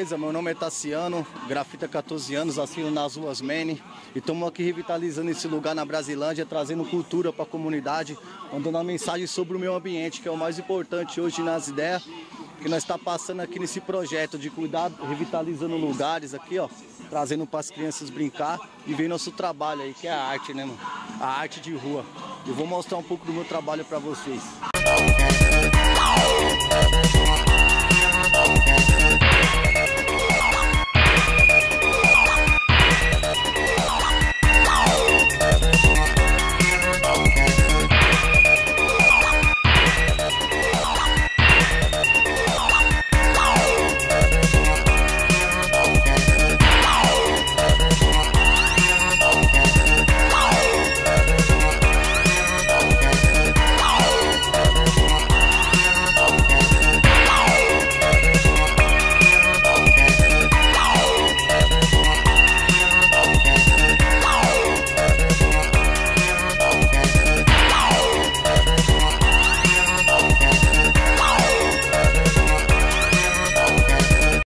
beleza? Meu nome é Tassiano, grafita 14 anos, assino nas ruas Mene. E estamos aqui revitalizando esse lugar na Brasilândia, trazendo cultura para a comunidade, mandando uma mensagem sobre o meio ambiente, que é o mais importante hoje nas ideias que nós está passando aqui nesse projeto de cuidar, revitalizando lugares aqui, ó, trazendo para as crianças brincar e ver nosso trabalho aí, que é a arte, né, mano? A arte de rua. Eu vou mostrar um pouco do meu trabalho para vocês. Música